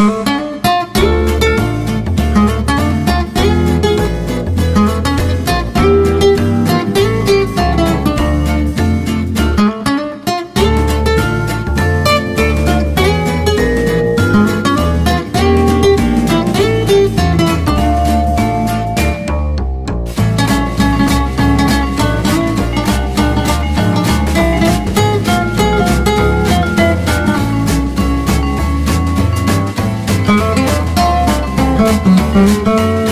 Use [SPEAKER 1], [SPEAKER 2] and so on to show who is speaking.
[SPEAKER 1] Thank Música